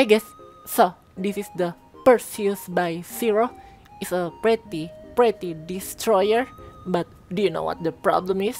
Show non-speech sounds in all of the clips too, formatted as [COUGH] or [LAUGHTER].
I guess so. This is the Perseus by Zero. It's a pretty, pretty destroyer. But do you know what the problem is?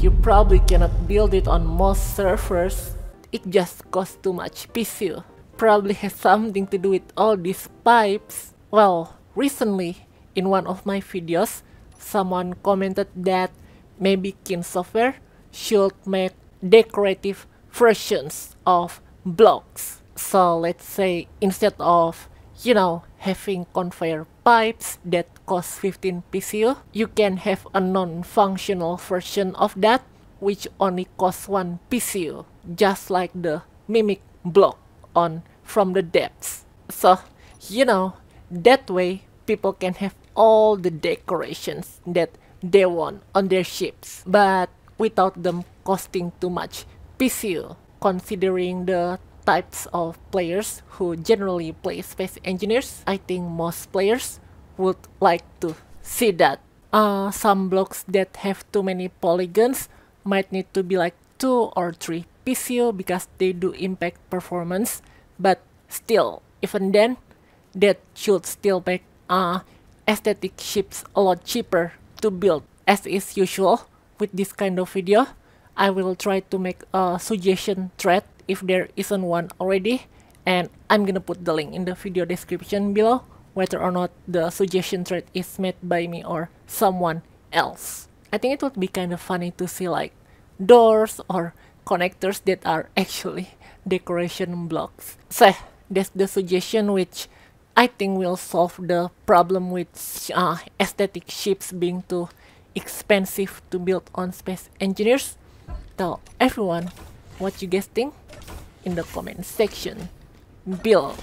You probably cannot build it on most servers. It just costs too much PCU. Probably has something to do with all these pipes. Well, recently, in one of my videos, someone commented that maybe Keen Software should make decorative versions of blocks. So let's say instead of, you know, having conveyor pipes that cost 15 PCU, you can have a non-functional version of that which only costs 1 PCU, just like the mimic block on from the depths. So, you know, that way people can have all the decorations that they want on their ships, but without them costing too much PCU, considering the types of players who generally play Space Engineers, I think most players would like to see that. Uh, some blocks that have too many polygons might need to be like 2 or 3 PCU because they do impact performance, but still, even then, that should still make uh, aesthetic ships a lot cheaper to build. As is usual with this kind of video, I will try to make a suggestion thread if there isn't one already and I'm gonna put the link in the video description below whether or not the suggestion thread is made by me or someone else. I think it would be kind of funny to see like doors or connectors that are [LAUGHS] actually decoration blocks. So that's the suggestion which I think will solve the problem with uh, aesthetic ships being too expensive to build on Space Engineers. Tell everyone what you guys think in the comment section below.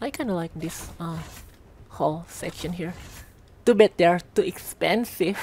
I kinda like this uh, whole section here. Too bad they are too expensive.